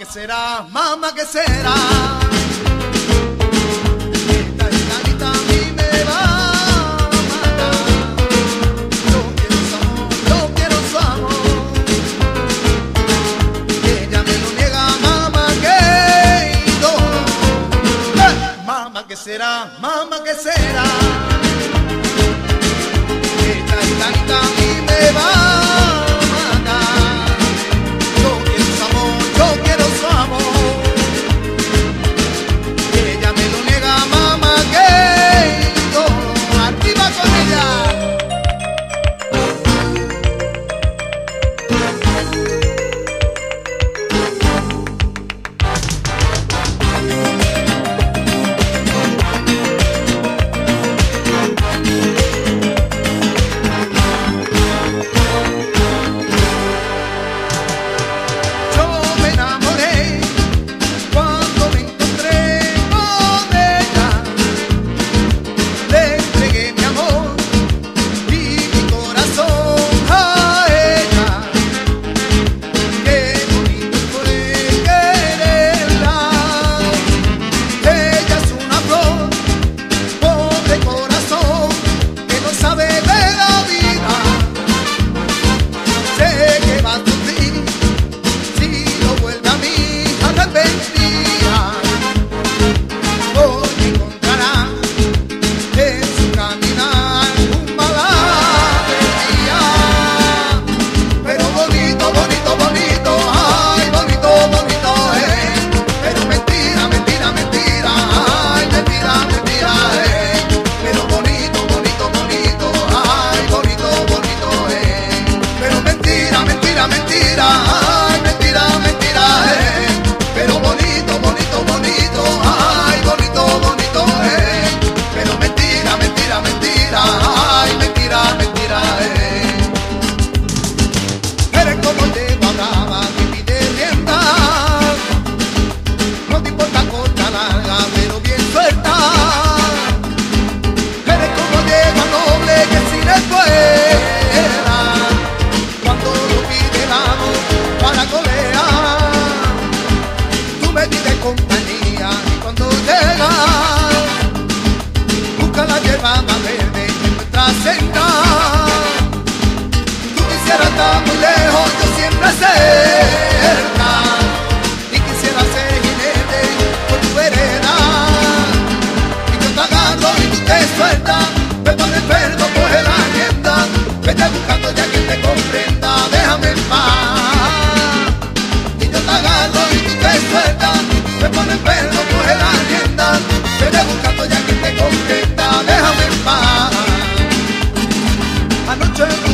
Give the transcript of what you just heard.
¿Qué será mamá que será esta de la vida a mí me va a matar. Yo quiero su amor ella me lo niega mamá que eh, mamá que será mamá que será llama verde en nuestra senda. Tú quisieras estar muy lejos, yo siempre cerca. Y quisiera ser jinete por tu vereda. Y yo te agarro y tú te sueltas. Me pone enfermo, coge la rienda. Vete buscando ya quien te comprenda, déjame en paz. Y yo te agarro y tú te sueltas. Me pone enfermo, coge la rienda. Vete buscando ya quien te comprenda, alma. Anoche